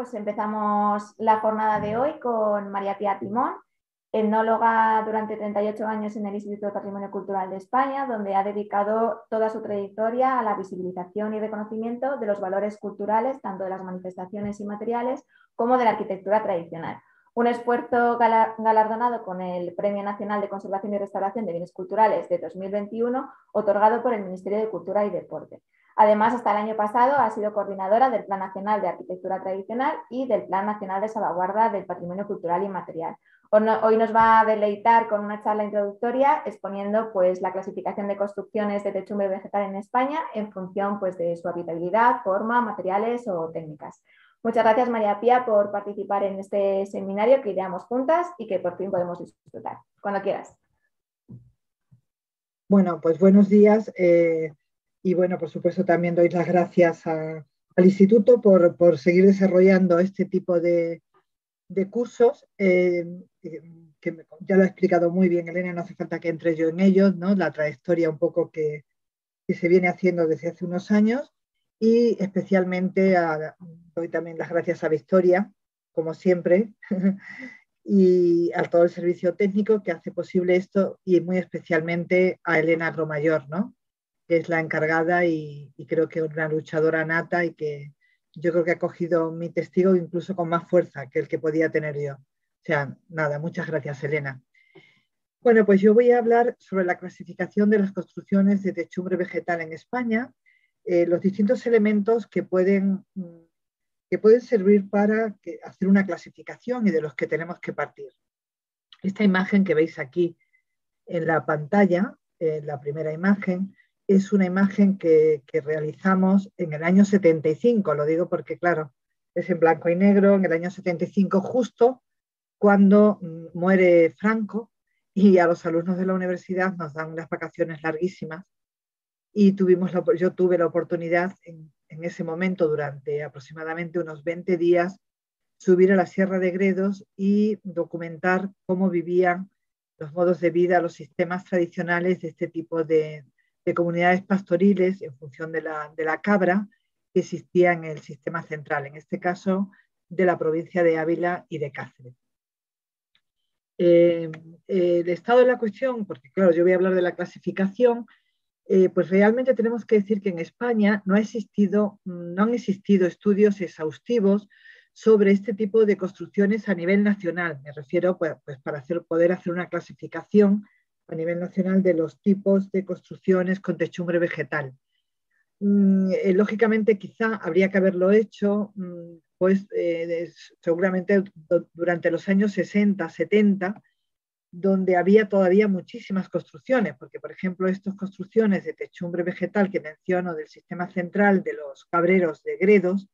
pues empezamos la jornada de hoy con María Pía Timón, etnóloga durante 38 años en el Instituto de Patrimonio Cultural de España, donde ha dedicado toda su trayectoria a la visibilización y reconocimiento de los valores culturales, tanto de las manifestaciones inmateriales como de la arquitectura tradicional. Un esfuerzo galardonado con el Premio Nacional de Conservación y Restauración de Bienes Culturales de 2021, otorgado por el Ministerio de Cultura y Deporte. Además, hasta el año pasado ha sido coordinadora del Plan Nacional de Arquitectura Tradicional y del Plan Nacional de Salvaguarda del Patrimonio Cultural y Material. Hoy nos va a deleitar con una charla introductoria exponiendo pues, la clasificación de construcciones de techumbre vegetal en España en función pues, de su habitabilidad, forma, materiales o técnicas. Muchas gracias María Pía por participar en este seminario que ideamos juntas y que por fin podemos disfrutar. Cuando quieras. Bueno, pues buenos días. Eh, y bueno, por supuesto, también doy las gracias al Instituto por, seguir desarrollando este tipo de, cursos, eh, que ya lo ha explicado muy bien Elena, no hace falta que entre yo en ellos, ¿no? la trayectoria un poco que, se viene haciendo desde hace unos años y especialmente doy también las gracias a Victoria, como siempre, y a todo el servicio técnico que hace posible esto y muy especialmente a Elena Romayor, ¿no? Que es la encargada y, creo que una luchadora nata y que yo creo que ha cogido mi testigo incluso con más fuerza que el que podía tener yo. O sea, nada, muchas gracias, Elena. Bueno, pues yo voy a hablar sobre la clasificación de las construcciones de techumbre vegetal en España, eh, los distintos elementos que pueden, que pueden servir para hacer una clasificación y de los que tenemos que partir. Esta imagen que veis aquí en la pantalla, en la primera imagen, es una imagen que, realizamos en el año 75, lo digo porque, claro, es en blanco y negro, en el año 75 justo cuando mm, muere Franco y a los alumnos de la universidad nos dan unas vacaciones larguísimas y tuvimos yo tuve la oportunidad en, en, ese momento durante aproximadamente unos 20 días subir a la Sierra de Gredos y documentar cómo vivían los modos de vida, los sistemas tradicionales de este tipo de, de comunidades pastoriles en función de la, de la cabra que existía en el sistema central, en este caso de la provincia de Ávila y de Cáceres. Eh, el estado de la cuestión, porque claro, yo voy a hablar de la clasificación, eh, pues realmente tenemos que decir que en España no, ha existido, no han existido estudios exhaustivos sobre este tipo de construcciones a nivel nacional. Me refiero pues, pues para hacer, poder hacer una clasificación a nivel nacional de los tipos de construcciones con techumbre vegetal. Mm, eh, lógicamente, quizá habría que haberlo hecho, mm, pues eh, seguramente durante los años 60, 70, donde había todavía muchísimas construcciones, porque por ejemplo estas construcciones de techumbre vegetal que menciono del sistema central de los cabreros de Gredos,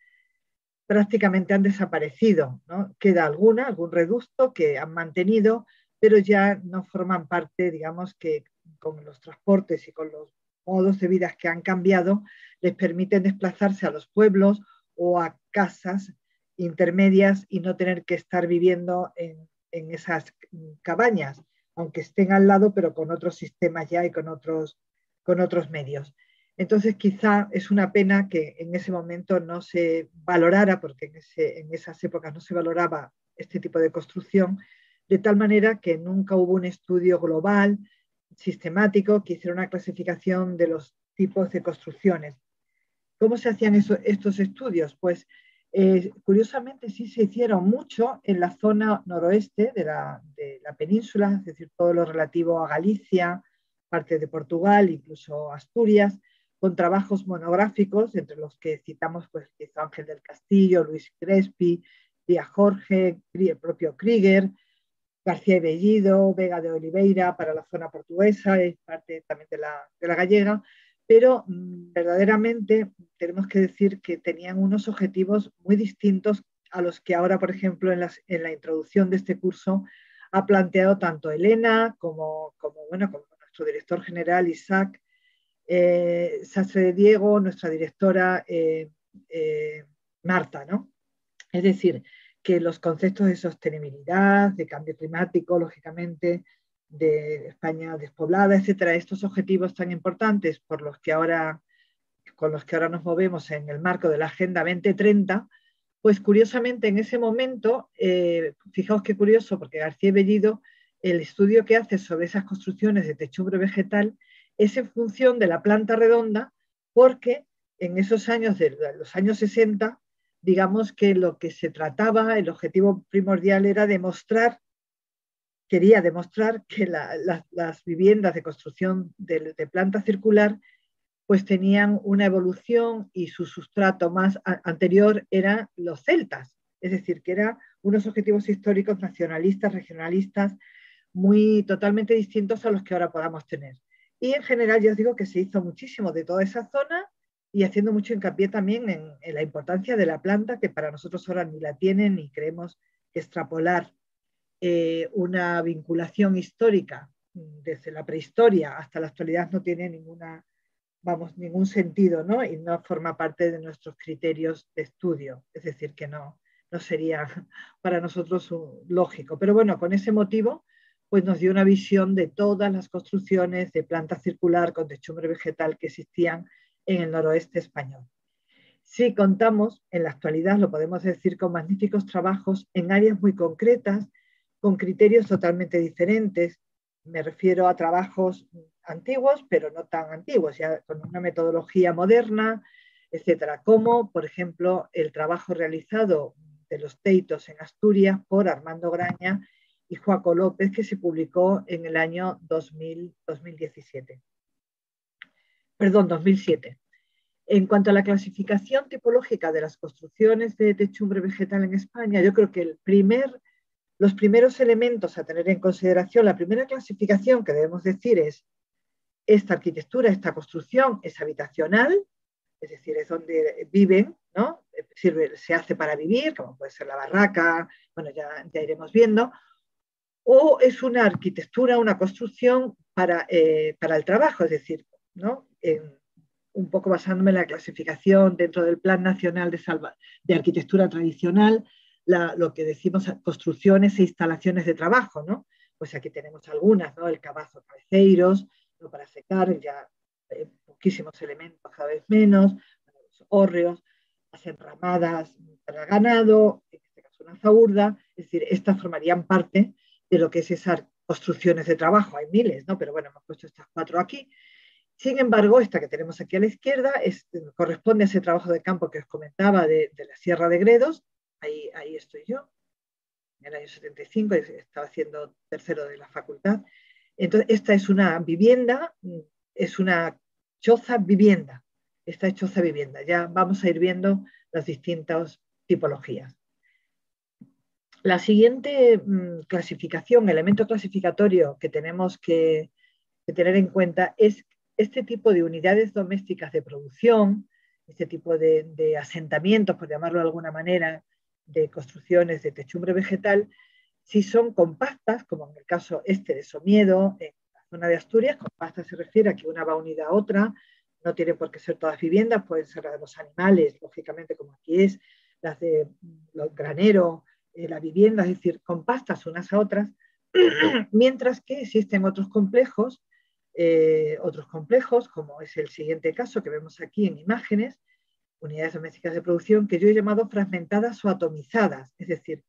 prácticamente han desaparecido. ¿no? Queda alguna, algún reducto que han mantenido, pero ya no forman parte, digamos, que con los transportes y con los modos de vida que han cambiado, les permiten desplazarse a los pueblos o a casas intermedias y no tener que estar viviendo en, esas cabañas, aunque estén al lado, pero con otros sistemas ya y con otros, con otros medios. Entonces, quizá es una pena que en ese momento no se valorara, porque en esas épocas no se valoraba este tipo de construcción, de tal manera que nunca hubo un estudio global, sistemático, que hiciera una clasificación de los tipos de construcciones. ¿Cómo se hacían estos estudios? Pues eh, curiosamente sí se hicieron mucho en la zona noroeste de la, península, es decir, todo lo relativo a Galicia, parte de Portugal, incluso Asturias, con trabajos monográficos, entre los que citamos pues, Ángel del Castillo, Luis Crespi, Díaz Jorge, el propio Krieger, García y Bellido, Vega de Oliveira para la zona portuguesa, es parte también de la, gallega, pero mm, verdaderamente tenemos que decir que tenían unos objetivos muy distintos a los que ahora, por ejemplo, en, la introducción de este curso ha planteado tanto Elena como, bueno, como nuestro director general Isaac, eh, Sastre de Diego, nuestra directora eh, eh, Marta, ¿no? Es decir, que los conceptos de sostenibilidad, de cambio climático, lógicamente, de España despoblada, etcétera, estos objetivos tan importantes por los que ahora, con los que ahora nos movemos en el marco de la Agenda 2030, pues curiosamente en ese momento, eh, fijaos qué curioso, porque García Bellido, el estudio que hace sobre esas construcciones de techumbre vegetal es en función de la planta redonda, porque en esos años, de los años 60, digamos que lo que se trataba, el objetivo primordial era demostrar, quería demostrar que las viviendas de construcción de, planta circular pues tenían una evolución y su sustrato más anterior eran los celtas, es decir, que eran unos objetivos históricos nacionalistas, regionalistas, muy totalmente distintos a los que ahora podamos tener. Y en general, ya os digo que se hizo muchísimo de toda esa zona y haciendo mucho hincapié también en, la importancia de la planta, que para nosotros ahora ni la tienen ni creemos que extrapolar eh, una vinculación histórica desde la prehistoria hasta la actualidad no tiene ninguna, vamos, ningún sentido, ¿no? Y no forma parte de nuestros criterios de estudio, es decir, que no, no sería para nosotros lógico. Pero bueno, con ese motivo, pues nos dio una visión de todas las construcciones de planta circular con techumbre vegetal que existían en el noroeste español. Si contamos, en la actualidad lo podemos decir, con magníficos trabajos en áreas muy concretas, con criterios totalmente diferentes. Me refiero a trabajos antiguos, pero no tan antiguos, ya con una metodología moderna, etcétera, como por ejemplo el trabajo realizado de los teitos en Asturias por Armando Graña y Joaco López, que se publicó en el año 2017 perdón, 2007. En cuanto a la clasificación tipológica de las construcciones de techumbre vegetal en España, yo creo que los primeros elementos a tener en consideración, la primera clasificación que debemos decir es esta arquitectura, esta construcción es habitacional, es decir, es donde viven, ¿no? Se hace para vivir, como puede ser la barraca, bueno, ya, ya iremos viendo, o es una arquitectura, una construcción para, eh, para el trabajo, es decir, ¿no? Un poco basándome en la clasificación dentro del Plan Nacional de, de Arquitectura Tradicional, lo que decimos construcciones e instalaciones de trabajo, ¿no? Pues aquí tenemos algunas, ¿no? El cabazo cabeceiros, ¿no? para secar, ya eh, poquísimos elementos, cada vez menos, los hórreos, las enramadas para ganado, en este caso una zaurda, es decir, estas formarían parte de lo que es esas construcciones de trabajo, hay miles, ¿no? Pero bueno, hemos puesto estas cuatro aquí. Sin embargo, esta que tenemos aquí a la izquierda corresponde a ese trabajo de campo que os comentaba de, la Sierra de Gredos. Ahí, estoy yo, en el año 75, estaba haciendo tercero de la facultad. Entonces, esta es una vivienda, es una choza vivienda. Esta es choza vivienda. Ya vamos a ir viendo las distintas tipologías. La siguiente mm, clasificación, elemento clasificatorio que tenemos que tener en cuenta es este tipo de unidades domésticas de producción, este tipo de, asentamientos, por llamarlo de alguna manera, de construcciones de techumbre vegetal, si son compactas, como en el caso este de Somiedo, en la zona de Asturias, compactas se refiere a que una va unida a otra, no tiene por qué ser todas viviendas, pueden ser las de los animales, lógicamente como aquí es, las de los graneros, eh, la vivienda, es decir, compactas unas a otras, mientras que existen otros complejos eh, otros complejos, como es el siguiente caso que vemos aquí en imágenes, unidades domésticas de producción, que yo he llamado fragmentadas o atomizadas, es decir,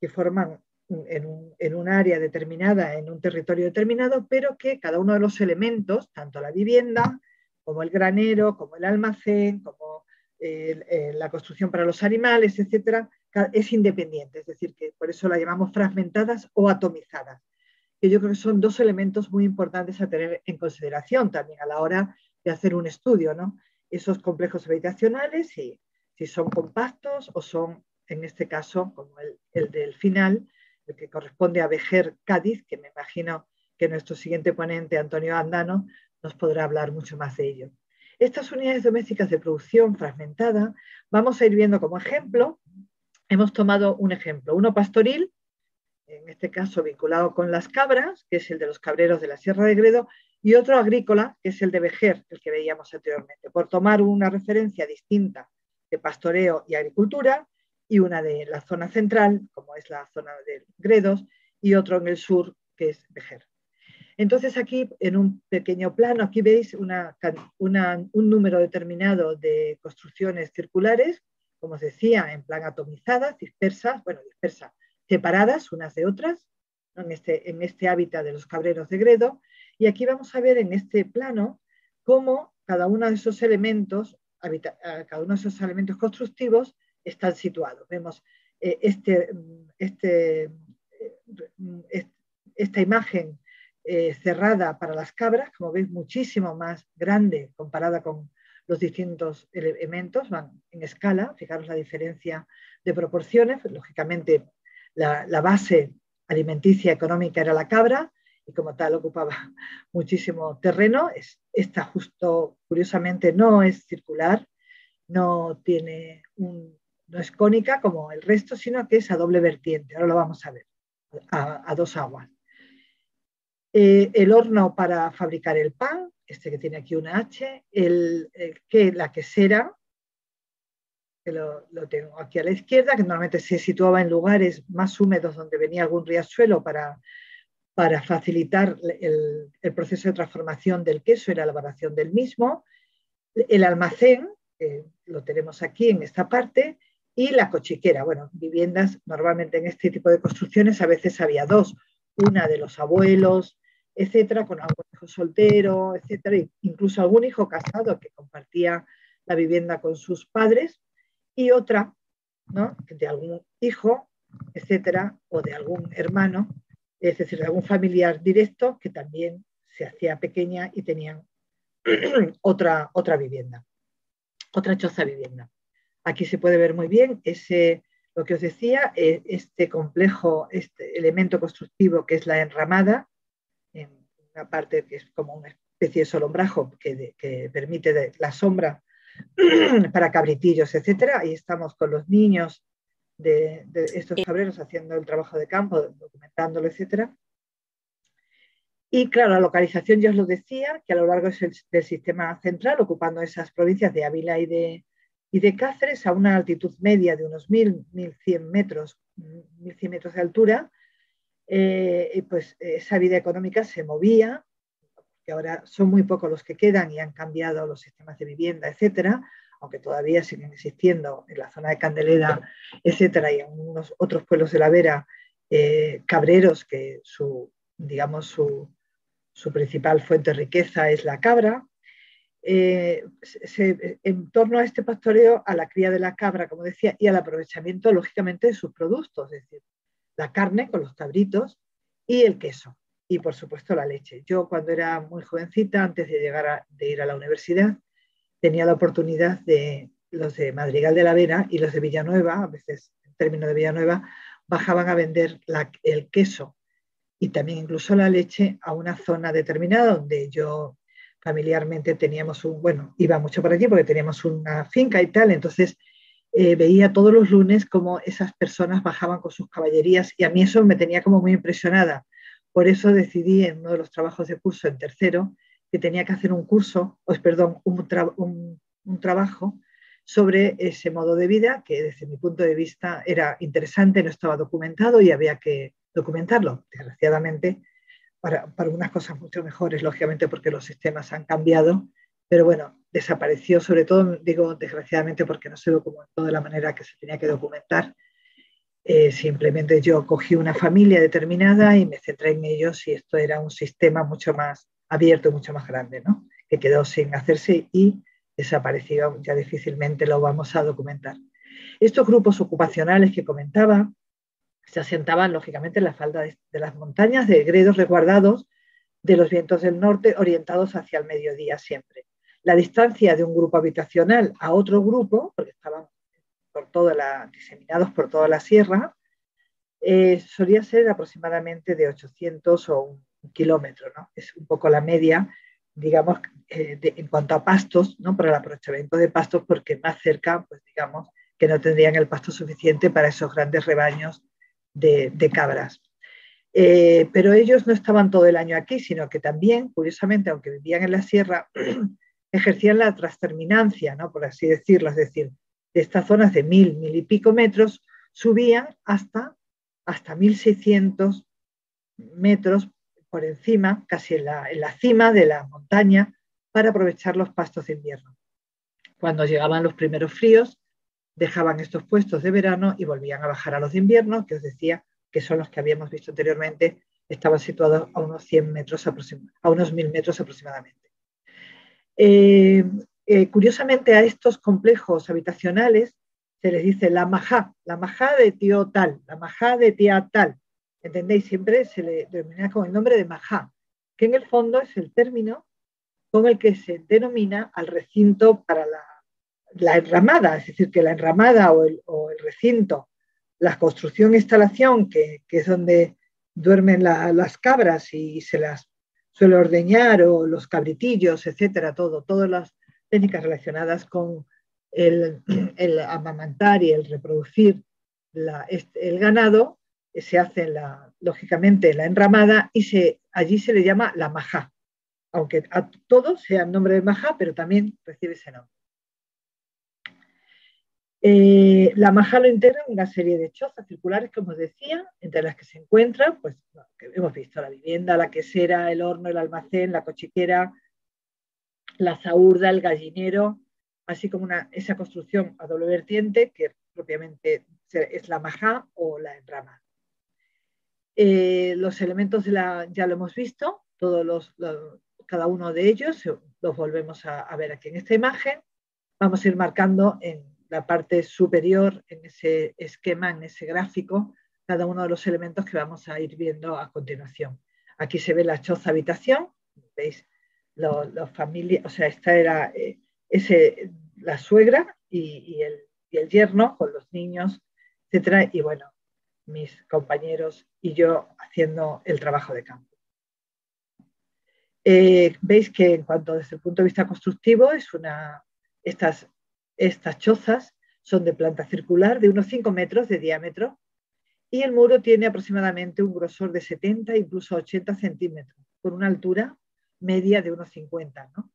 que forman en un, área determinada, en un territorio determinado, pero que cada uno de los elementos, tanto la vivienda como el granero, como el almacén, como la construcción para los animales, etcétera, es independiente, es decir, que por eso la llamamos fragmentadas o atomizadas que yo creo que son dos elementos muy importantes a tener en consideración también a la hora de hacer un estudio, ¿no? Esos complejos habitacionales, si, si son compactos o son, en este caso, como el, el del final, el que corresponde a Vejer Cádiz, que me imagino que nuestro siguiente ponente, Antonio Andano, nos podrá hablar mucho más de ello. Estas unidades domésticas de producción fragmentada, vamos a ir viendo como ejemplo, hemos tomado un ejemplo, uno pastoril, en este caso vinculado con las cabras, que es el de los cabreros de la Sierra de Gredo, y otro agrícola, que es el de Vejer, el que veíamos anteriormente, por tomar una referencia distinta de pastoreo y agricultura, y una de la zona central, como es la zona de Gredos, y otro en el sur, que es Vejer. Entonces aquí, en un pequeño plano, aquí veis un número determinado de construcciones circulares como os decía, en plan atomizadas, dispersas, bueno, dispersas, separadas unas de otras, en, este, en este hábitat de los cabreros de Gredo. Y aquí vamos a ver en este plano cómo cada uno de esos elementos, cada uno de esos elementos constructivos están situados. Vemos eh, este, este, eh, esta imagen eh, cerrada para las cabras, como veis, muchísimo más grande comparada con los distintos elementos, van en escala, fijaros la diferencia de proporciones, lógicamente la, base alimenticia económica era la cabra y como tal ocupaba muchísimo terreno. Es, esta justo, curiosamente, no es circular, no tiene un, no es cónica como el resto, sino que es a doble vertiente. Ahora lo vamos a ver, a, dos aguas. Eh, el horno para fabricar el pan, este que tiene aquí una H, el, que, la quesera, que lo, tengo aquí a la izquierda, que normalmente se situaba en lugares más húmedos donde venía algún riachuelo para, para facilitar el, proceso de transformación del queso y la elaboración del mismo. El almacén, lo tenemos aquí en esta parte, y la cochiquera. Bueno, viviendas normalmente en este tipo de construcciones a veces había dos, una de los abuelos, etcétera, con algún hijo soltero, etcétera, incluso algún hijo casado que compartía la vivienda con sus padres, y otra, ¿no? de algún hijo, etcétera, o de algún hermano, es decir, de algún familiar directo que también se hacía pequeña y tenían otra, otra vivienda, otra choza vivienda. Aquí se puede ver muy bien ese, lo que os decía, e, este complejo, este elemento constructivo que es la enramada, en una parte que es como una especie de solombrajo que, que permite la sombra para cabritillos, etcétera. Ahí estamos con los niños de, estos cabreros haciendo el trabajo de campo, documentándolo, etcétera. Y claro, la localización, ya os lo decía, que a lo largo del sistema central, ocupando esas provincias de Ávila y de, Cáceres a una altitud media de unos 1.000, 1.100 metros, 1.100 metros de altura, eh, pues esa vida económica se movía, que ahora son muy pocos los que quedan y han cambiado los sistemas de vivienda, etcétera, aunque todavía siguen existiendo en la zona de Candelera, etcétera, y en otros pueblos de la Vera, eh, cabreros que su, digamos, su, su principal fuente de riqueza es la cabra, eh, en torno a este pastoreo, a la cría de la cabra, como decía, y al aprovechamiento, lógicamente, de sus productos, es decir, la carne con los cabritos y el queso, y por supuesto la leche. Yo cuando era muy jovencita, antes de llegar a de ir a la universidad, tenía la oportunidad de los de Madrigal de la Vera y los de Villanueva, a veces en términos de Villanueva, bajaban a vender el queso y también incluso la leche a una zona determinada donde yo familiarmente teníamos un, bueno, iba mucho por aquí porque teníamos una finca y tal, entonces eh, veía todos los lunes cómo esas personas bajaban con sus caballerías y a mí eso me tenía como muy impresionada. Por eso decidí en uno de los trabajos de curso, en tercero, que tenía que hacer un curso, o perdón, un, un trabajo sobre ese modo de vida que desde mi punto de vista era interesante, no estaba documentado y había que documentarlo. Desgraciadamente, para, para, unas cosas mucho mejores, lógicamente, porque los sistemas han cambiado, pero bueno, desapareció, sobre todo, digo desgraciadamente, porque no se documentó de la manera que se tenía que documentar. Eh, simplemente yo cogí una familia determinada y me centré en ellos y esto era un sistema mucho más abierto, mucho más grande, ¿no? que quedó sin hacerse y desapareció, ya difícilmente lo vamos a documentar. Estos grupos ocupacionales que comentaba se asentaban lógicamente en la falda de, las montañas de gredos resguardados de los vientos del norte orientados hacia el mediodía siempre. La distancia de un grupo habitacional a otro grupo, porque estaban por toda la, diseminados por toda la sierra, eh, solía ser aproximadamente de 800 o un kilómetro. ¿no? Es un poco la media, digamos, eh, en cuanto a pastos, ¿no? para el aprovechamiento de pastos, porque más cerca, pues digamos, que no tendrían el pasto suficiente para esos grandes rebaños de, cabras. Eh, pero ellos no estaban todo el año aquí, sino que también, curiosamente, aunque vivían en la sierra, ejercían la trasterminancia, ¿no? por así decirlo, es decir, de estas zonas de mil, mil y pico metros, subían hasta, hasta 1600 metros por encima, casi en la, en la cima de la montaña, para aprovechar los pastos de invierno. Cuando llegaban los primeros fríos, dejaban estos puestos de verano y volvían a bajar a los de invierno, que os decía que son los que habíamos visto anteriormente, estaban situados a unos 100 metros a unos 1000 metros aproximadamente. Eh, eh, curiosamente a estos complejos habitacionales se les dice la majá, la majá de tío tal, la majá de tía tal. ¿Entendéis? Siempre se le denomina con el nombre de majá, que en el fondo es el término con el que se denomina al recinto para la, enramada, es decir, que la enramada o el, recinto, la construcción e instalación, que, es donde duermen las cabras y se las suele ordeñar, o los cabritillos, etcétera, todo, todas las técnicas relacionadas con el, amamantar y el reproducir el ganado, se hace lógicamente la enramada y allí se le llama la majá, aunque a todos sea el nombre de majá, pero también recibe ese nombre. Eh, la maja lo integra una serie de chozas circulares, como os decía, entre las que se encuentran, pues hemos visto la vivienda, la quesera, el horno, el almacén, la cochiquera, la zaurda, el gallinero, así como esa construcción a doble vertiente que propiamente es la maja o la enrama. Eh, los elementos de la, ya lo hemos visto, todos los, cada uno de ellos los volvemos a, ver aquí en esta imagen. Vamos a ir marcando en la parte superior, en ese esquema, en ese gráfico, cada uno de los elementos que vamos a ir viendo a continuación. Aquí se ve la choza habitación, veis los, familias, o sea, esta era eh, ese, la suegra y, el, y, el, yerno con los niños, etcétera, y bueno, mis compañeros y yo haciendo el trabajo de campo. Eh, veis que en cuanto desde el punto de vista constructivo, es una, estas, estas chozas son de planta circular de unos 5 metros de diámetro y el muro tiene aproximadamente un grosor de 70, incluso 80 centímetros, con una altura media de unos 50. ¿no?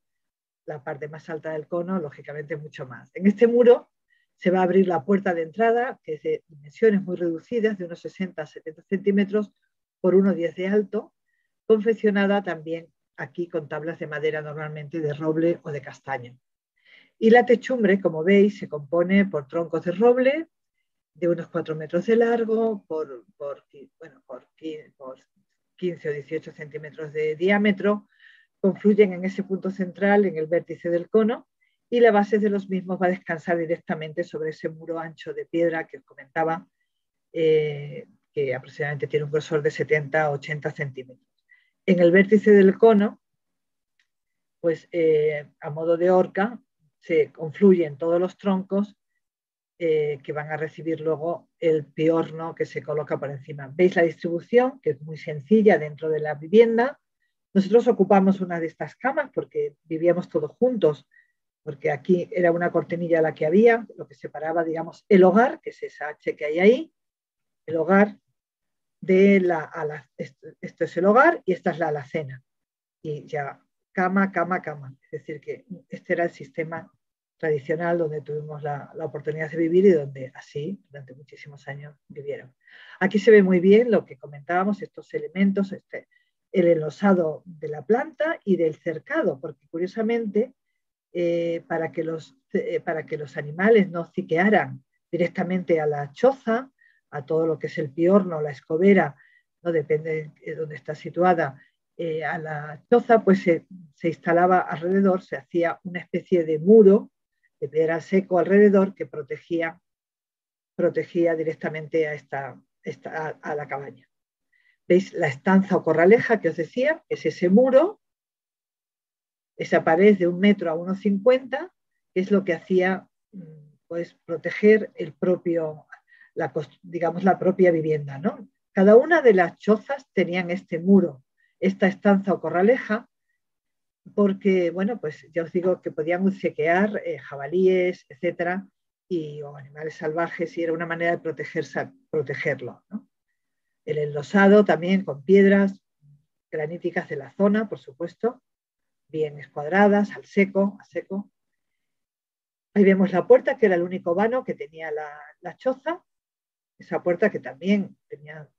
La parte más alta del cono, lógicamente, mucho más. En este muro se va a abrir la puerta de entrada, que es de dimensiones muy reducidas, de unos 60 a 70 centímetros por 1,10 de alto, confeccionada también aquí con tablas de madera normalmente de roble o de castaño. Y la techumbre, como veis, se compone por troncos de roble de unos 4 metros de largo, por, por, bueno, por 15 o 18 centímetros de diámetro, confluyen en ese punto central, en el vértice del cono, y la base de los mismos va a descansar directamente sobre ese muro ancho de piedra que os comentaba, eh, que aproximadamente tiene un grosor de 70 a 80 centímetros. En el vértice del cono, pues eh, a modo de horca, se confluyen todos los troncos eh, que van a recibir luego el piorno que se coloca por encima. ¿Veis la distribución? Que es muy sencilla dentro de la vivienda. Nosotros ocupamos una de estas camas porque vivíamos todos juntos porque aquí era una cortinilla la que había, lo que separaba, digamos, el hogar, que es esa H que hay ahí, el hogar de la, esto, es el hogar y esta es la alacena. Y ya cama, cama, cama. Es decir, que este era el sistema tradicional donde tuvimos la, la, oportunidad de vivir y donde así durante muchísimos años vivieron. Aquí se ve muy bien lo que comentábamos, estos elementos, este, el enlosado de la planta y del cercado, porque curiosamente eh, para, que los, eh, para que los animales no ciquearan directamente a la choza, a todo lo que es el piorno, la escobera, no depende de dónde está situada, eh, a la choza, pues se, instalaba alrededor, se hacía una especie de muro de piedra seco alrededor que protegía, protegía directamente a, esta, a la cabaña. ¿Veis la estanza o corraleja que os decía? Es ese muro esa pared de un metro a 1,50, que es lo que hacía mm, pues, proteger el propio, la, digamos, la propia vivienda. ¿no? Cada una de las chozas tenían este muro, esta estanza o corraleja, porque, bueno, pues ya os digo que podían sequear eh, jabalíes, etcétera, y, o animales salvajes, y era una manera de protegerlo. El enlosado también con piedras graníticas de la zona, por supuesto, bien escuadradas, al seco, a seco. Ahí vemos la puerta, que era el único vano que tenía la, choza. Esa puerta que también tenía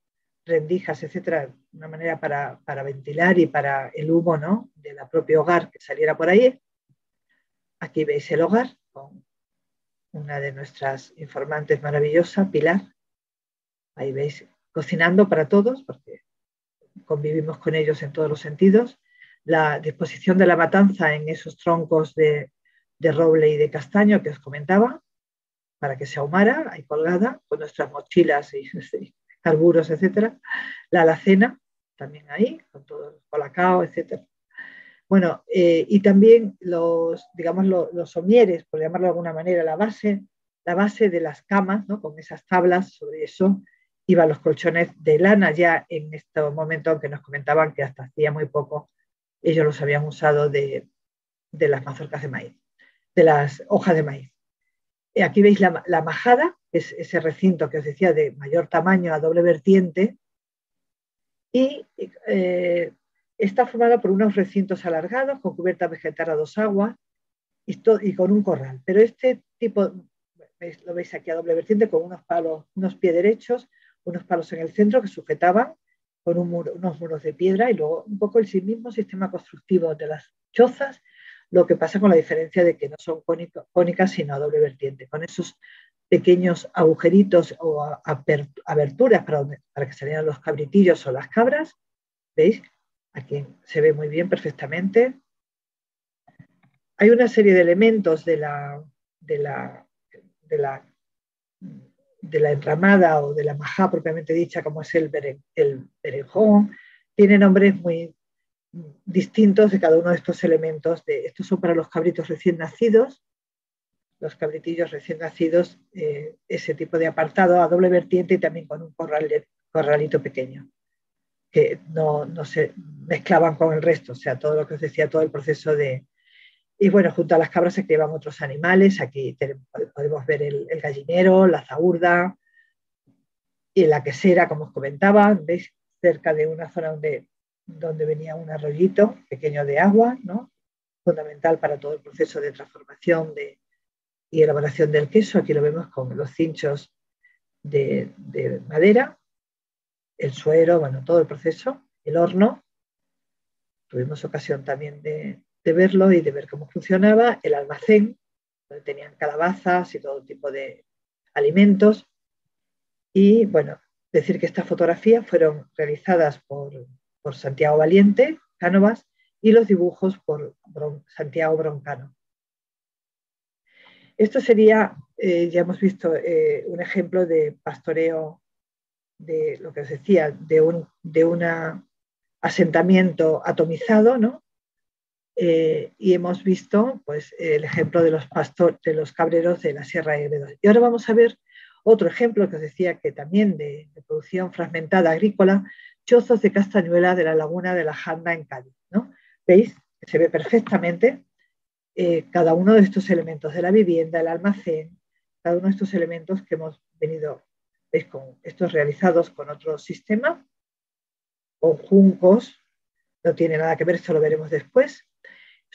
rendijas, etcétera, una manera para, ventilar y para el humo ¿no? de la propio hogar que saliera por ahí. Aquí veis el hogar con una de nuestras informantes maravillosa, Pilar. Ahí veis, cocinando para todos, porque convivimos con ellos en todos los sentidos. La disposición de la matanza en esos troncos de, de roble y de castaño que os comentaba, para que se ahumara, ahí colgada, con nuestras mochilas y, carburos, etcétera. La alacena, también ahí, con todo el colacao, etcétera. Bueno, eh, y también los, digamos, los, somieres, por llamarlo de alguna manera, la base, la base de las camas, ¿no? con esas tablas, sobre eso iban los colchones de lana ya en este momento, aunque nos comentaban que hasta hacía muy poco ellos los habían usado de, de las mazorcas de maíz, de las hojas de maíz. Aquí veis la, la, majada, es ese recinto que os decía de mayor tamaño a doble vertiente, y eh, está formado por unos recintos alargados con cubierta vegetal a dos aguas y, y con un corral. Pero este tipo, lo veis aquí a doble vertiente, con unos palos, unos pies derechos, unos palos en el centro que sujetaban con unos muros de piedra y luego un poco el mismo sistema constructivo de las chozas lo que pasa con la diferencia de que no son cónicas, sino a doble vertiente, con esos pequeños agujeritos o aberturas para, para que salieran los cabritillos o las cabras. ¿Veis? Aquí se ve muy bien, perfectamente. Hay una serie de elementos de la, de la, de la, de la enramada o de la majá propiamente dicha, como es el, el berenjón. Tiene nombres muy distintos de cada uno de estos elementos. De, estos son para los cabritos recién nacidos, los cabritillos recién nacidos, eh, ese tipo de apartado a doble vertiente y también con un corralito pequeño, que no, se mezclaban con el resto, o sea, todo lo que os decía, todo el proceso de... Y bueno, junto a las cabras se criaban otros animales, aquí podemos ver el, gallinero, la zaurda y la quesera, como os comentaba, veis cerca de una zona donde donde venía un arroyito pequeño de agua, ¿no? fundamental para todo el proceso de transformación de, y elaboración del queso. Aquí lo vemos con los cinchos de, madera, el suero, bueno, todo el proceso, el horno. Tuvimos ocasión también de, de verlo y de ver cómo funcionaba, el almacén, donde tenían calabazas y todo tipo de alimentos. Y bueno, decir que estas fotografías fueron realizadas por por Santiago Valiente, Cánovas, y los dibujos por Santiago Broncano. Esto sería, eh, ya hemos visto, eh, un ejemplo de pastoreo de lo que os decía, de un de asentamiento atomizado, ¿no? Eh, y hemos visto pues, el ejemplo de los, pastor, de los cabreros de la Sierra de Gredos. Y ahora vamos a ver otro ejemplo que os decía que también de, producción fragmentada agrícola, chozos de castañuela de la laguna de la Janda en Cádiz. ¿no? ¿Veis? Se ve perfectamente eh, cada uno de estos elementos de la vivienda, el almacén, cada uno de estos elementos que hemos venido, ¿veis? Con estos realizados con otro sistema, con juncos, no tiene nada que ver, esto lo veremos después.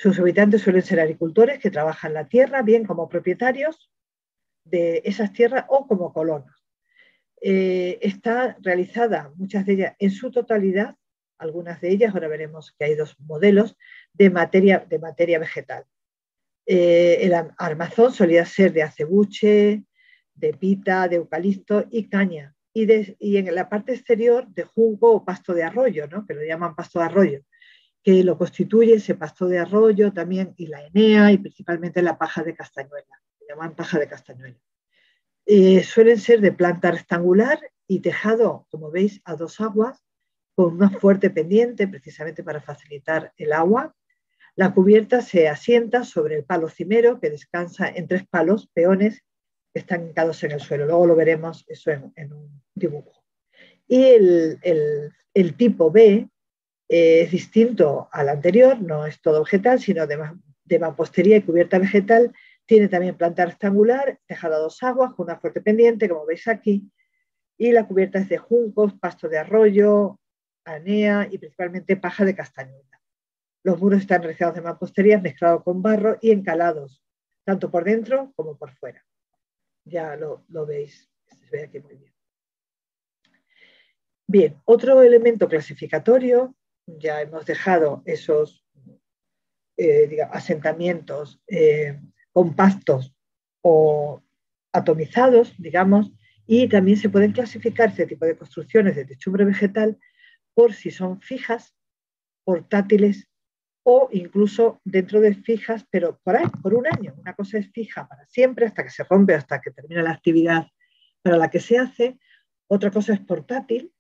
Sus habitantes suelen ser agricultores que trabajan la tierra, bien como propietarios de esas tierras o como colonos. Eh, está realizada, muchas de ellas en su totalidad, algunas de ellas, ahora veremos que hay dos modelos, de materia, de materia vegetal. Eh, el armazón solía ser de acebuche, de pita, de eucalipto y caña. Y, en la parte exterior de junco o pasto de arroyo, ¿no? que lo llaman pasto de arroyo, que lo constituye ese pasto de arroyo también y la enea y principalmente la paja de castañuela, se llaman paja de castañuela. Eh, suelen ser de planta rectangular y tejado, como veis, a dos aguas, con una fuerte pendiente, precisamente para facilitar el agua. La cubierta se asienta sobre el palo cimero, que descansa en tres palos, peones, que están hincados en el suelo. Luego lo veremos eso en, un dibujo. Y el, tipo B es distinto al anterior, no es todo vegetal, sino de, de mampostería y cubierta vegetal, tiene también planta rectangular, tejado a dos aguas, con una fuerte pendiente, como veis aquí, y la cubierta es de juncos, pasto de arroyo, anea y principalmente paja de castañuela. Los muros están realizados de mampostería mezclado con barro y encalados, tanto por dentro como por fuera. Ya lo, veis, se ve aquí muy bien. Bien, otro elemento clasificatorio, ya hemos dejado esos eh, asentamientos eh, compactos o atomizados, digamos, y también se pueden clasificar este tipo de construcciones de techumbre vegetal por si son fijas, portátiles o incluso dentro de fijas, pero por por un año. Una cosa es fija para siempre, hasta que se rompe, hasta que termina la actividad para la que se hace. Otra cosa es portátil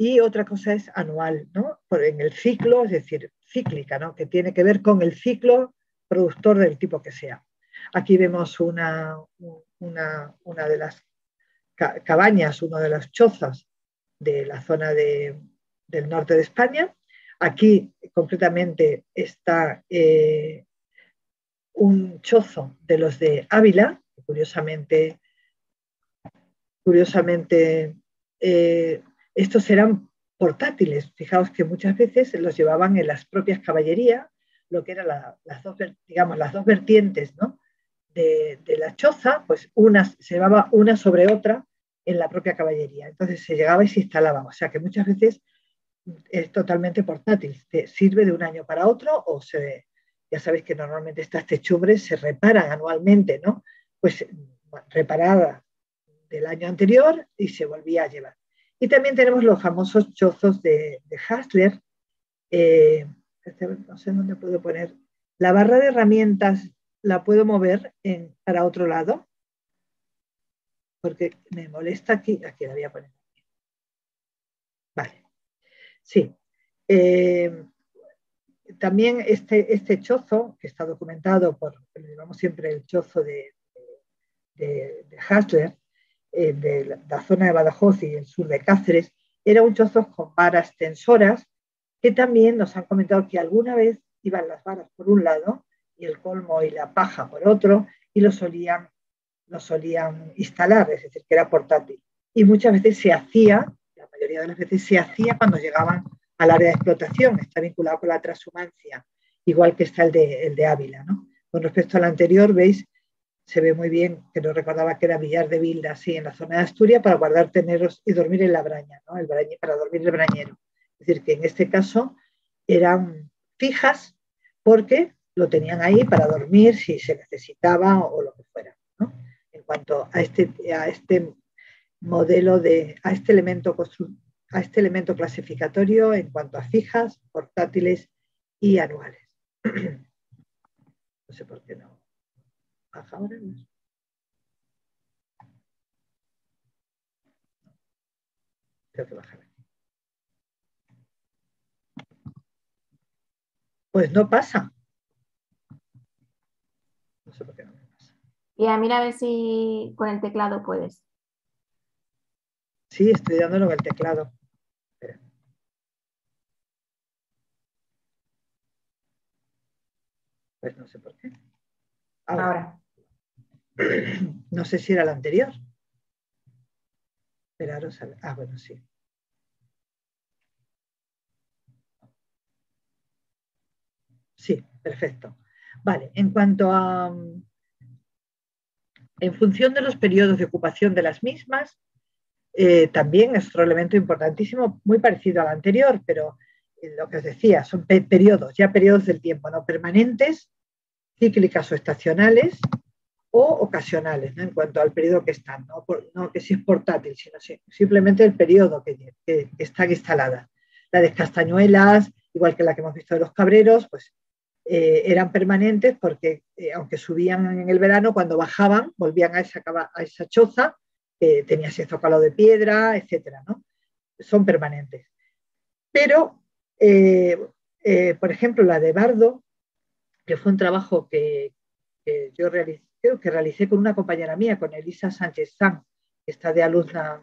y otra cosa es anual, ¿no? En el ciclo, es decir, cíclica, ¿no? Que tiene que ver con el ciclo productor del tipo que sea. Aquí vemos una, una, una de las cabañas, una de las chozas de la zona de, del norte de España. Aquí concretamente está eh, un chozo de los de Ávila, curiosamente, curiosamente eh, estos eran portátiles. Fijaos que muchas veces los llevaban en las propias caballerías, lo que eran las, dos, digamos, las dos vertientes de, la choza, pues una, se llevaba una sobre otra en la propia caballería. Entonces se llegaba y se instalaba. O sea que muchas veces es totalmente portátil. Sirve de un año para otro o se, ya sabéis que normalmente estas techumbres se reparan anualmente, ¿no? Pues reparada del año anterior y se volvía a llevar. Y también tenemos los famosos chozos de, de Hasler. Eh, este, no sé dónde puedo poner. La barra de herramientas la puedo mover para otro lado, porque me molesta aquí. Aquí la voy a poner. Vale. Sí. Eh, también este, este chozo, que está documentado por, le llamamos siempre el chozo de, de, de Hasler, eh, de la, zona de Badajoz y el sur de Cáceres, era un chozo con varas tensoras, que también nos han comentado que alguna vez iban las varas por un lado y el colmo y la paja por otro, y lo solían, lo solían instalar, es decir, que era portátil. Y muchas veces se hacía mayoría de las veces se hacía cuando llegaban al área de explotación, está vinculado con la transhumancia, igual que está el de, el de Ávila. ¿no? Con respecto al anterior, veis, se ve muy bien, que no recordaba que era Villar de Vilda, así en la zona de Asturias, para guardar teneros y dormir en la braña, ¿no? el para dormir el brañero. Es decir, que en este caso eran fijas porque lo tenían ahí para dormir si se necesitaba o, lo que fuera. ¿no? En cuanto a este, a este modelo de, a este elemento, a este elemento clasificatorio en cuanto a fijas, portátiles y anuales. No sé por qué no. Ahora. Tengo que bajar aquí. Pues no pasa. No sé por qué no me pasa. Y a mira a ver si con el teclado puedes. Sí, estoy dándolo en el teclado. Pues no sé por qué. Ahora. No sé si era el anterior. Esperaros a Ah, bueno, sí. Sí, perfecto. Vale, en cuanto a... En función de los periodos de ocupación de las mismas, eh, también es otro elemento importantísimo, muy parecido al anterior, pero eh, lo que os decía, son periodos, ya periodos del tiempo, no permanentes, cíclicas o estacionales o ocasionales, en cuanto al periodo que están, no, que si es portátil, sino simplemente el periodo que, están instaladas. La de castañuelas, igual que la que hemos visto de los cabreros, pues eh, eran permanentes porque aunque subían en el verano, cuando bajaban, volvían a esa, a esa choza eh, tenía ese zócalo de piedra, etcétera, ¿no? Son permanentes. Pero, eh, eh, por ejemplo, la de Bardo, que fue un trabajo que, yo realicé, que realicé con una compañera mía, con Elisa Sánchez San, que está de alumna,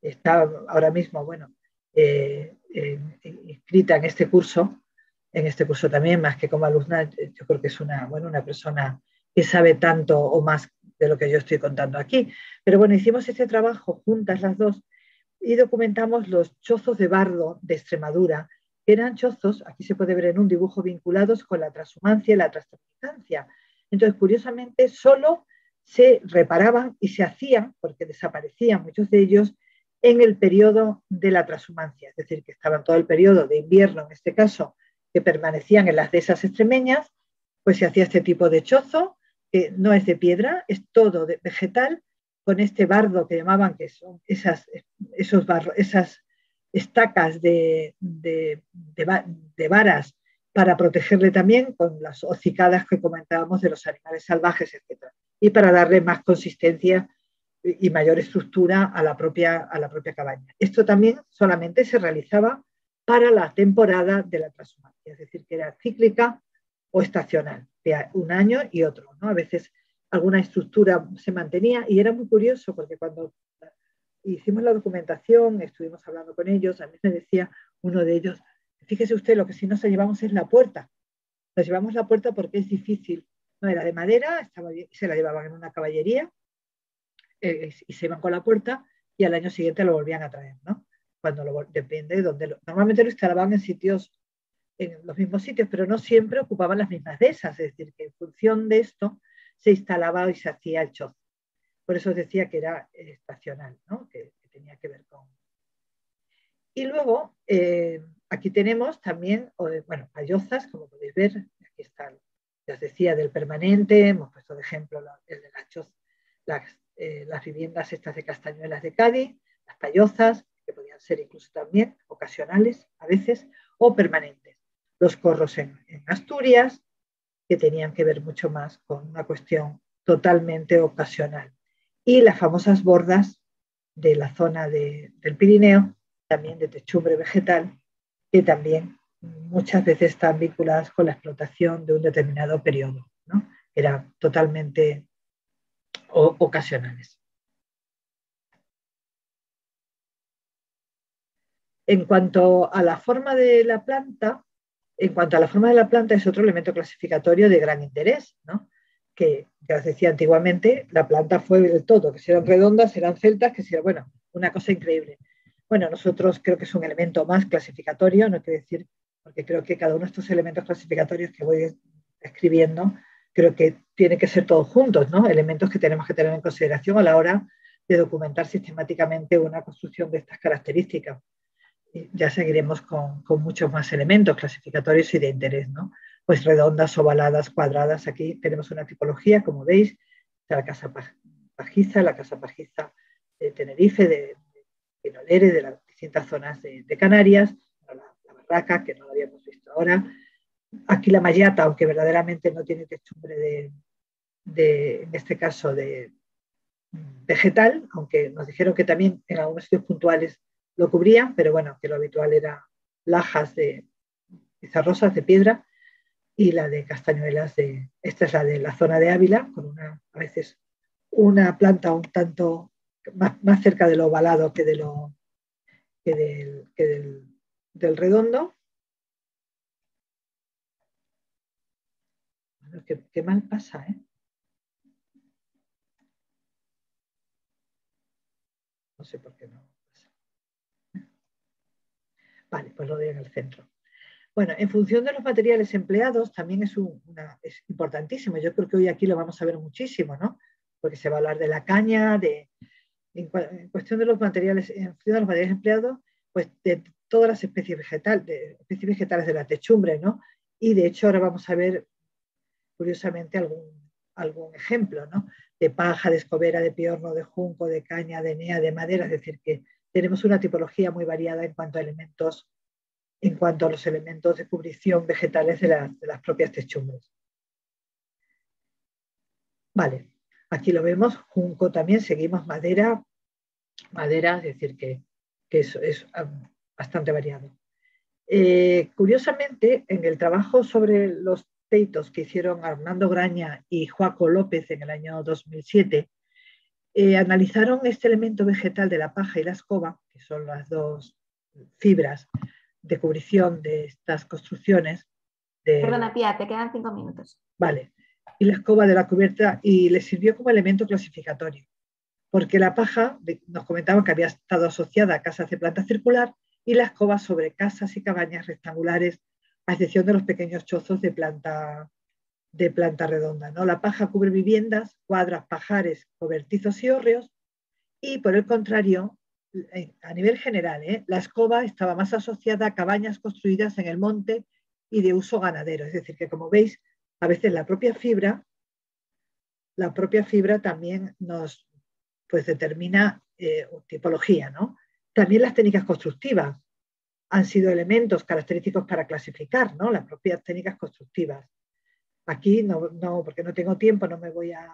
está ahora mismo, bueno, inscrita en este curso, en este curso también, más que como alumna, yo creo que es una, bueno, una persona que sabe tanto o más de lo que yo estoy contando aquí. Pero bueno, hicimos este trabajo juntas las dos y documentamos los chozos de bardo de Extremadura, que eran chozos, aquí se puede ver en un dibujo, vinculados con la transhumancia y la transhumancia. Entonces, curiosamente, solo se reparaban y se hacían, porque desaparecían muchos de ellos, en el periodo de la transhumancia, es decir, que estaban todo el periodo de invierno, en este caso, que permanecían en las dehesas extremeñas, pues se hacía este tipo de chozo, no es de piedra, es todo de vegetal con este bardo que llamaban, que son esas, esos esas estacas de, de, varas para protegerle también con las hocicadas que comentábamos de los animales salvajes, etc. Y para darle más consistencia y mayor estructura a la propia, a la propia cabaña. Esto también solamente se realizaba para la temporada de la transhumancia, es decir, que era cíclica o estacional, un año y otro. ¿no? A veces alguna estructura se mantenía y era muy curioso porque cuando hicimos la documentación, estuvimos hablando con ellos, a mí me decía uno de ellos, fíjese usted, lo que sí nos llevamos es la puerta. Nos llevamos la puerta porque es difícil. No era de madera, se la llevaban en una caballería eh, y se iban con la puerta y al año siguiente lo volvían a traer, ¿no? Cuando lo, depende de dónde. normalmente lo instalaban en sitios, en los mismos sitios, pero no siempre ocupaban las mismas de esas. Es decir, que en función de esto se instalaba y se hacía el chozo. Por eso os decía que era estacional, ¿no? que, tenía que ver con... Y luego, eh, aquí tenemos también, bueno, payozas, como podéis ver, aquí está, ya os decía, del permanente, hemos puesto de ejemplo el de las, eh, las viviendas estas de castañuelas de Cádiz, las payozas, que podían ser incluso también ocasionales a veces, o permanentes. Los corros en Asturias, que tenían que ver mucho más con una cuestión totalmente ocasional. Y las famosas bordas de la zona del Pirineo, también de techumbre vegetal, que también muchas veces están vinculadas con la explotación de un determinado periodo. ¿no? Eran totalmente ocasionales. En cuanto a la forma de la planta, en cuanto a la forma de la planta, es otro elemento clasificatorio de gran interés, ¿no? que ya os decía antiguamente, la planta fue del todo, que si eran redondas, eran celtas, que si bueno, una cosa increíble. Bueno, nosotros creo que es un elemento más clasificatorio, no quiere decir, porque creo que cada uno de estos elementos clasificatorios que voy escribiendo, creo que tiene que ser todos juntos, ¿no? Elementos que tenemos que tener en consideración a la hora de documentar sistemáticamente una construcción de estas características ya seguiremos con, muchos más elementos clasificatorios y de interés, ¿no? Pues redondas, ovaladas, cuadradas. Aquí tenemos una tipología, como veis, de la casa pajiza, la casa pajiza de Tenerife, de, Pinolere, de las distintas zonas de, Canarias, la, barraca, que no la habíamos visto ahora. Aquí la mallata, aunque verdaderamente no tiene techumbre de, en este caso, de vegetal, aunque nos dijeron que también en algunos sitios puntuales lo cubrían, pero bueno, que lo habitual era lajas de pizarrosas de piedra y la de castañuelas de, esta es la de la zona de Ávila, con una, a veces una planta un tanto más, cerca de lo ovalado que, de lo, que, del, del, redondo. qué, mal pasa, ¿eh? No sé por qué no. Vale, pues lo doy en el centro. Bueno, en función de los materiales empleados también es, importantísimo. Yo creo que hoy aquí lo vamos a ver muchísimo, ¿no? Porque se va a hablar de la caña, de, en, cuestión de los materiales, en función de los materiales empleados, pues de todas las especies, vegetal, de, especies vegetales de la techumbre, ¿no? Y de hecho ahora vamos a ver, curiosamente, algún, algún ejemplo, ¿no? De paja, de escobera, de piorno, de junco, de caña, de nea, de madera, es decir, que tenemos una tipología muy variada en cuanto a elementos, en cuanto a los elementos de cubrición vegetales de, las propias techumbres. Vale, aquí lo vemos, junco también, seguimos madera, madera, es decir, que, eso es, bastante variado. Eh, curiosamente, en el trabajo sobre los teitos que hicieron Armando Graña y Joaco López en el año 2007, eh, analizaron este elemento vegetal de la paja y la escoba, que son las dos fibras de cubrición de estas construcciones. Perdona, tía, te quedan cinco minutos. Vale. Y la escoba de la cubierta y le sirvió como elemento clasificatorio, porque la paja, nos comentaban que había estado asociada a casas de planta circular y la escoba sobre casas y cabañas rectangulares, a excepción de los pequeños chozos de planta de planta redonda. ¿no? La paja cubre viviendas, cuadras, pajares, cobertizos y hórreos, y por el contrario, a nivel general, ¿eh? la escoba estaba más asociada a cabañas construidas en el monte y de uso ganadero. Es decir, que como veis, a veces la propia fibra, la propia fibra también nos pues determina eh, tipología, ¿no? También las técnicas constructivas han sido elementos característicos para clasificar, ¿no? Las propias técnicas constructivas. Aquí no, no, porque no tengo tiempo, no me voy a...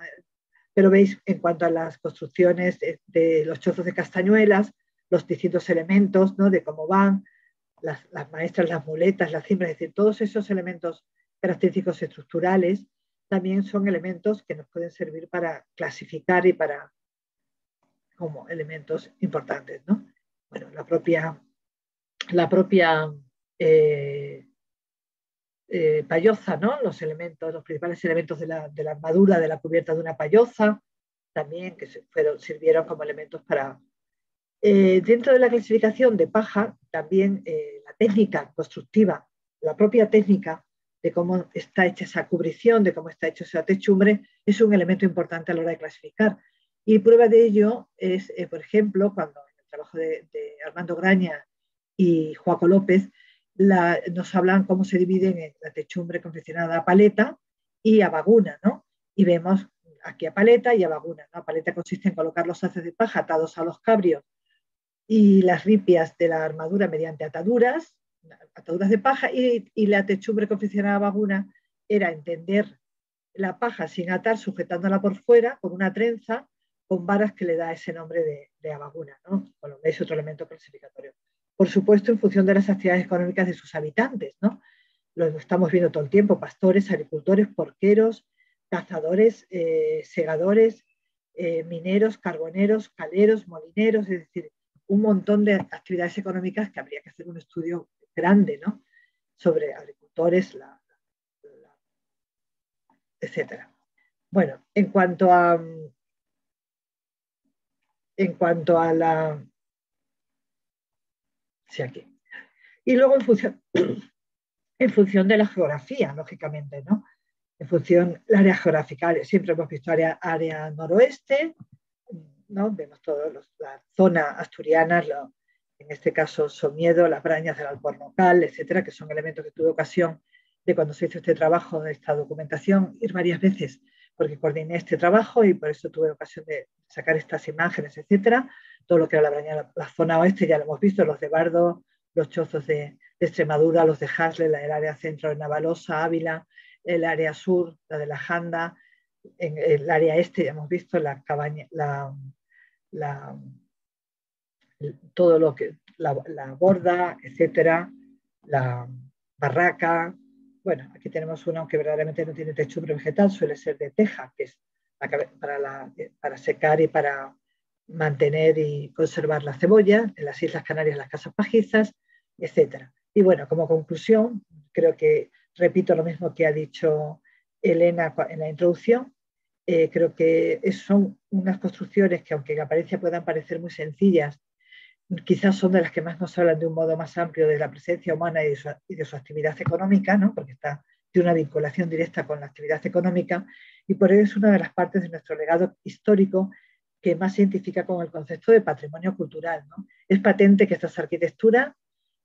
Pero veis, en cuanto a las construcciones de, los chozos de castañuelas, los distintos elementos, ¿no? De cómo van, las, las maestras, las muletas, las cimbras, es decir, todos esos elementos característicos estructurales también son elementos que nos pueden servir para clasificar y para como elementos importantes. ¿no? Bueno, la propia, la propia eh, eh, payoza, ¿no? los elementos, los principales elementos de la, de la, armadura de la cubierta de una payoza, también que fueron, sirvieron como elementos para... Eh, dentro de la clasificación de paja, también la técnica constructiva, la propia técnica de cómo está hecha esa cubrición, de cómo está hecha esa techumbre, es un elemento importante a la hora de clasificar. Y prueba de ello es, eh, por ejemplo, cuando el trabajo de, Armando Graña y Joaco López nos hablan cómo se dividen en la techumbre confeccionada a paleta y a baguna, ¿no? Y vemos aquí a paleta y a baguna. ¿no? A paleta consiste en colocar los haces de paja atados a los cabrios y las ripias de la armadura mediante ataduras, ataduras de paja y, la techumbre confeccionada baguna era entender la paja sin atar, sujetándola por fuera con una trenza con varas que le da ese nombre de, de abaguna, ¿no? Bueno, es otro elemento clasificatorio. Por supuesto, en función de las actividades económicas de sus habitantes, ¿no? Lo estamos viendo todo el tiempo, pastores, agricultores, porqueros, cazadores, eh, segadores, eh, mineros, carboneros, caleros, molineros, es decir, un montón de actividades económicas que habría que hacer un estudio grande, ¿no? Sobre agricultores, la, etcétera. Bueno, en cuanto a en cuanto a la sí, aquí. Y luego en función, en función de la geografía, lógicamente, ¿no? En función del área geográfica, siempre hemos visto área, área noroeste, ¿no? Vemos toda la zona asturiana, lo, en este caso Somiedo, las brañas del alpornocal, etcétera, que son elementos que tuve ocasión de cuando se hizo este trabajo, de esta documentación, ir varias veces porque coordiné este trabajo y por eso tuve ocasión de sacar estas imágenes, etcétera. Todo lo que era la braña, la zona oeste ya lo hemos visto, los de Bardo, los chozos de, Extremadura, los de Hasle, el área centro de Navalosa, Ávila, el área sur, la de la Janda, en el área este ya hemos visto la cabaña, la, la todo lo que, la, borda, etcétera, la barraca. Bueno, aquí tenemos una que verdaderamente no tiene techumbre vegetal, suele ser de teja, que es para, para secar y para mantener y conservar la cebolla, en las Islas Canarias las casas pajizas, etcétera. Y bueno, como conclusión, creo que repito lo mismo que ha dicho Elena en la introducción, eh, creo que son unas construcciones que aunque en apariencia puedan parecer muy sencillas, quizás son de las que más nos hablan de un modo más amplio de la presencia humana y de su, actividad económica, ¿no? porque está de una vinculación directa con la actividad económica y por ello es una de las partes de nuestro legado histórico que más se identifica con el concepto de patrimonio cultural. Es patente que estas arquitecturas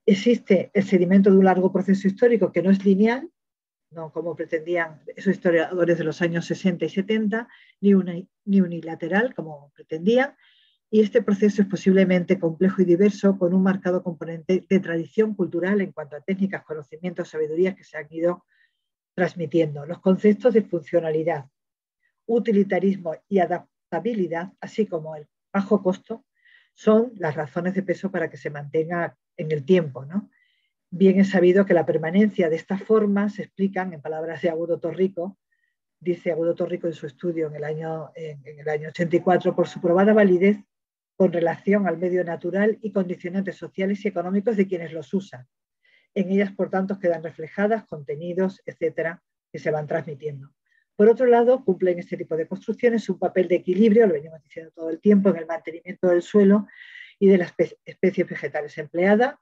existe el sedimento de un largo proceso histórico que no es lineal, no como pretendían esos historiadores de los años 60 y 70, ni, ni unilateral como pretendían, y este proceso es posiblemente complejo y diverso con un marcado componente de tradición cultural en cuanto a técnicas, conocimientos, sabidurías que se han ido transmitiendo. Los conceptos de funcionalidad, utilitarismo y adaptabilidad, así como el bajo costo, son las razones de peso para que se mantenga en el tiempo. ¿no? Bien es sabido que la permanencia de estas formas se explican, en palabras de Agudo Torrico, dice Agudo Torrico en su estudio en el año, en el año 84, por su probada validez con relación al medio natural y condicionantes sociales y económicos de quienes los usan. En ellas, por tanto, quedan reflejadas contenidos, etcétera, que se van transmitiendo. Por otro lado, cumplen este tipo de construcciones un papel de equilibrio, lo venimos diciendo todo el tiempo, en el mantenimiento del suelo y de las especies vegetales empleadas.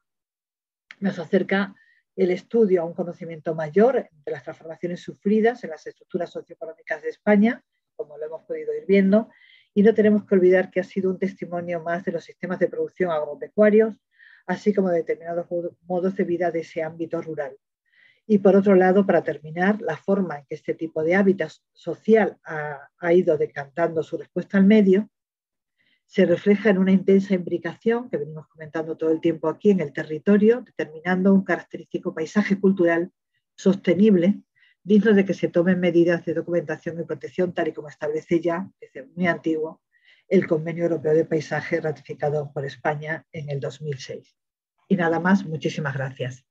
Nos acerca el estudio a un conocimiento mayor de las transformaciones sufridas en las estructuras socioeconómicas de España, como lo hemos podido ir viendo, y no tenemos que olvidar que ha sido un testimonio más de los sistemas de producción agropecuarios, así como de determinados modos de vida de ese ámbito rural. Y por otro lado, para terminar, la forma en que este tipo de hábitat social ha, ido decantando su respuesta al medio se refleja en una intensa imbricación que venimos comentando todo el tiempo aquí en el territorio, determinando un característico paisaje cultural sostenible, digno de que se tomen medidas de documentación y protección, tal y como establece ya, desde muy antiguo, el Convenio Europeo de Paisaje ratificado por España en el 2006. Y nada más, muchísimas gracias.